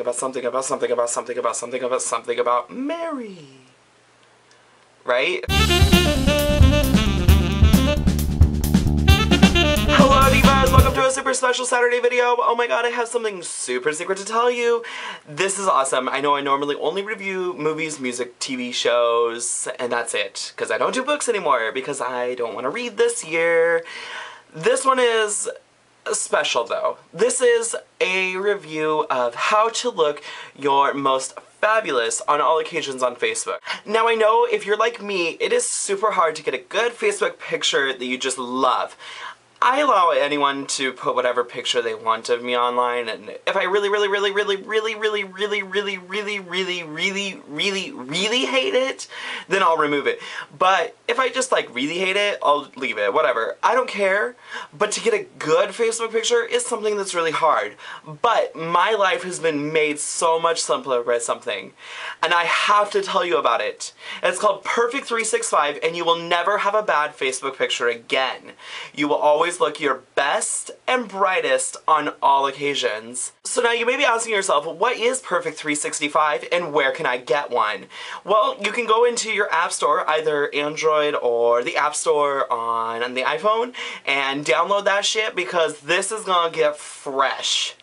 about something about something about something about something about something about Mary. Right? Hello divas, welcome to a super special Saturday video. Oh my god, I have something super secret to tell you. This is awesome. I know I normally only review movies, music, TV shows, and that's it. Because I don't do books anymore, because I don't want to read this year. This one is special though. This is a review of how to look your most fabulous on all occasions on Facebook. Now I know if you're like me, it is super hard to get a good Facebook picture that you just love. I allow anyone to put whatever picture they want of me online, and if I really, really, really, really, really, really, really, really, really, really, really, really, really hate it, then I'll remove it. But if I just like really hate it, I'll leave it, whatever. I don't care, but to get a good Facebook picture is something that's really hard. But my life has been made so much simpler by something, and I have to tell you about it. It's called Perfect 365, and you will never have a bad Facebook picture again. You will always always look your best and brightest on all occasions. So now you may be asking yourself, what is Perfect 365 and where can I get one? Well, you can go into your app store, either Android or the App Store on, on the iPhone, and download that shit because this is gonna get fresh.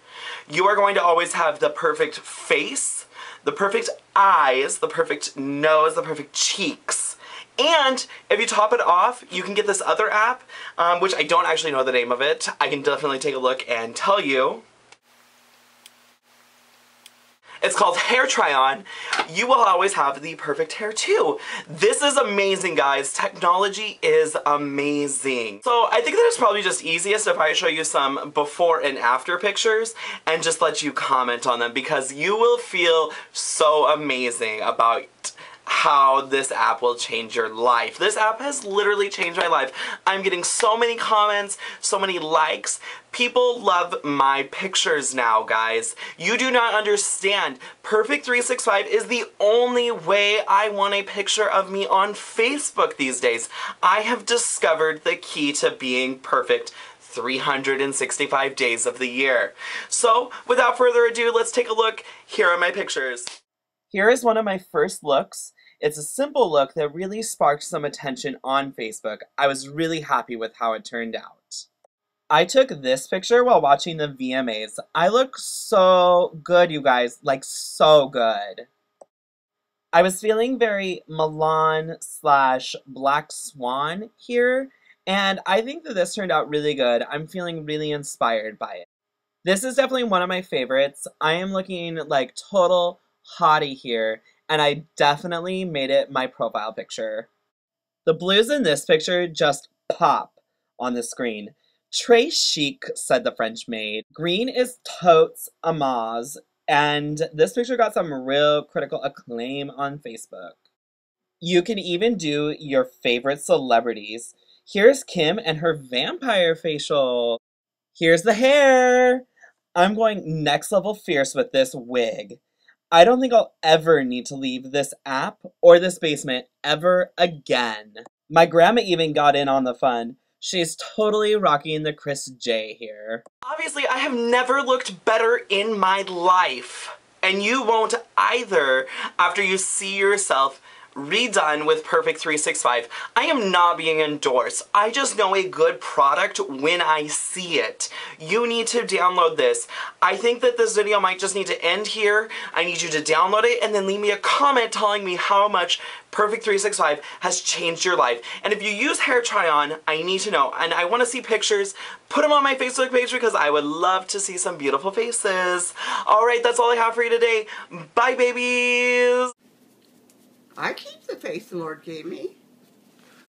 You are going to always have the perfect face, the perfect eyes, the perfect nose, the perfect cheeks, and if you top it off, you can get this other app, um, which I don't actually know the name of it. I can definitely take a look and tell you. It's called Hair Try On. You will always have the perfect hair too. This is amazing, guys. Technology is amazing. So I think that it's probably just easiest if I show you some before and after pictures and just let you comment on them because you will feel so amazing about how this app will change your life. This app has literally changed my life. I'm getting so many comments, so many likes. People love my pictures now, guys. You do not understand. Perfect 365 is the only way I want a picture of me on Facebook these days. I have discovered the key to being perfect 365 days of the year. So, without further ado, let's take a look. Here are my pictures. Here is one of my first looks. It's a simple look that really sparked some attention on Facebook. I was really happy with how it turned out. I took this picture while watching the VMAs. I look so good, you guys. Like, so good. I was feeling very Milan slash Black Swan here, and I think that this turned out really good. I'm feeling really inspired by it. This is definitely one of my favorites. I am looking like total hottie here, and I definitely made it my profile picture. The blues in this picture just pop on the screen. Très chic, said the French maid. Green is totes amaz, and this picture got some real critical acclaim on Facebook. You can even do your favorite celebrities. Here's Kim and her vampire facial. Here's the hair. I'm going next level fierce with this wig. I don't think I'll ever need to leave this app or this basement ever again. My grandma even got in on the fun. She's totally rocking the Kris J here. Obviously, I have never looked better in my life. And you won't either after you see yourself redone with Perfect 365. I am not being endorsed. I just know a good product when I see it. You need to download this. I think that this video might just need to end here. I need you to download it and then leave me a comment telling me how much Perfect 365 has changed your life. And if you use Hair Try On, I need to know. And I want to see pictures. Put them on my Facebook page because I would love to see some beautiful faces. Alright, that's all I have for you today. Bye, babies! I keep the face the Lord gave me.